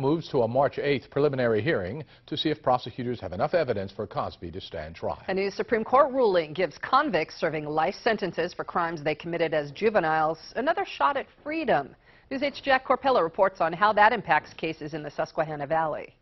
moves to a March 8th preliminary hearing to see if prosecutors have enough evidence for Cosby to stand trial. A new Supreme Court ruling gives convicts serving life sentences for crimes they committed as juveniles another shot at freedom. News 8's Jack Corpella reports on how that impacts cases in the Susquehanna Valley.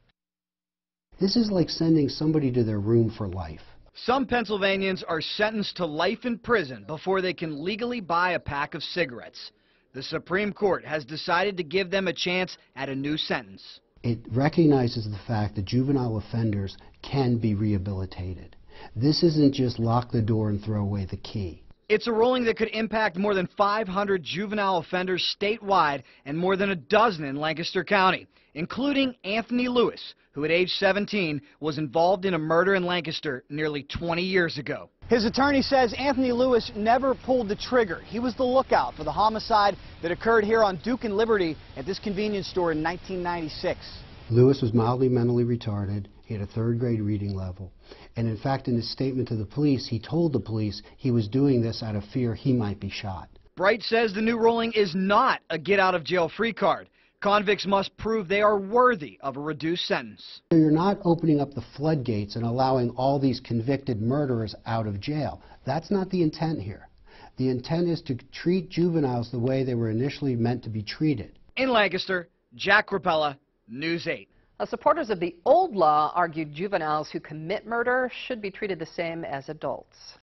This is like sending somebody to their room for life. Some Pennsylvanians are sentenced to life in prison before they can legally buy a pack of cigarettes. The Supreme Court has decided to give them a chance at a new sentence. It recognizes the fact that juvenile offenders can be rehabilitated. This isn't just lock the door and throw away the key. It's a ruling that could impact more than 500 juvenile offenders statewide and more than a dozen in Lancaster County, including Anthony Lewis, who at age 17 was involved in a murder in Lancaster nearly 20 years ago. His attorney says Anthony Lewis never pulled the trigger. He was the lookout for the homicide that occurred here on Duke and Liberty at this convenience store in 1996. Lewis was mildly mentally retarded. He had a third grade reading level. And in fact, in his statement to the police, he told the police he was doing this out of fear he might be shot. Bright says the new ruling is not a get out of jail free card. Convicts must prove they are worthy of a reduced sentence. You're not opening up the floodgates and allowing all these convicted murderers out of jail. That's not the intent here. The intent is to treat juveniles the way they were initially meant to be treated. In Lancaster, Jack Rapella, News 8. Now, supporters of the old law argued juveniles who commit murder should be treated the same as adults.